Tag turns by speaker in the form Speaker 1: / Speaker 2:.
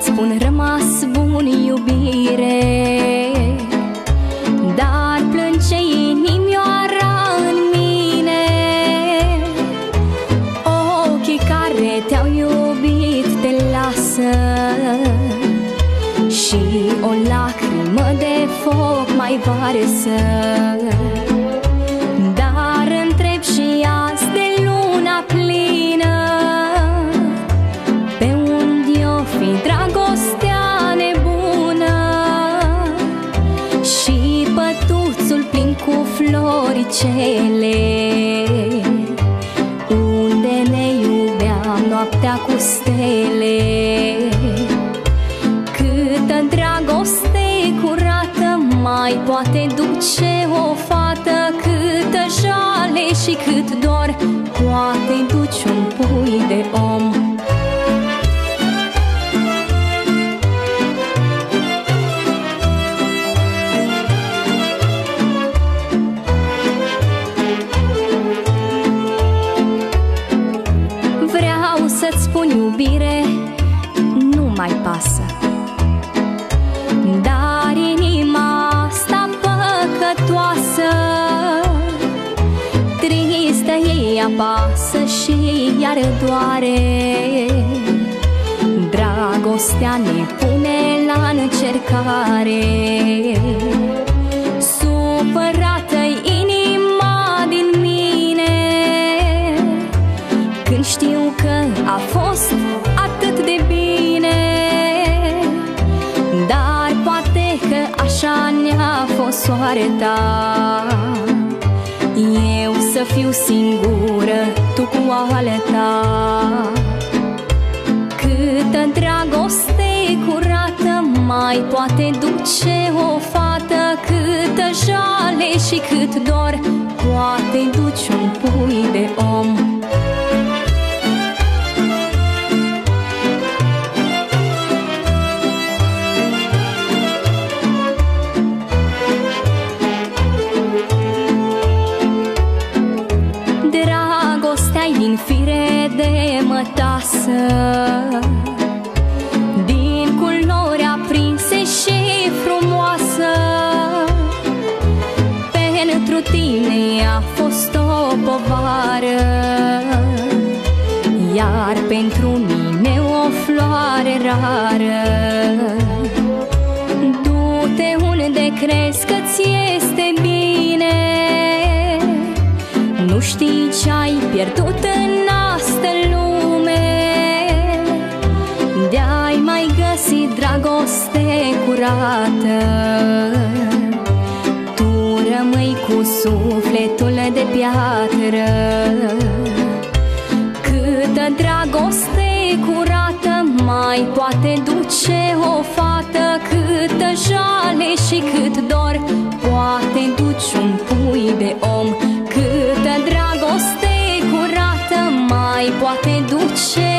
Speaker 1: Să-ți spun rămas bun iubire. Dar plânge inimioara în mine. Ochii care te-au iubit te lasă. Și o lacrimă de foc mai varsă pătuțul plin cu floricele. Unde ne iubeam noaptea cu stele? Câtă dragoste curată mai poate duce o fată? Câtă jale și cât dor poate duce iubire, nu mai pasă. Dar inima asta păcătoasă Tristă ei apasă și iar doare. Dragostea ne pune la încercare ne-a fost soarta Eu să fiu singură, tu cu alta Câtă dragoste curată mai poate duce o fată Câtă jale și cât dor poate duce un pui Pentru tine a fost o povară Iar pentru mine o floare rară. Du-te unde crezi că-ți este bine Nu știi ce-ai pierdut în astă lume. De-ai mai găsit dragoste curată. Tu rămâi cu sufletul de piatră. Câtă dragoste curată mai poate duce o fată Câtă jale și cât dor poate duce un pui de om. Câtă dragoste curată mai poate duce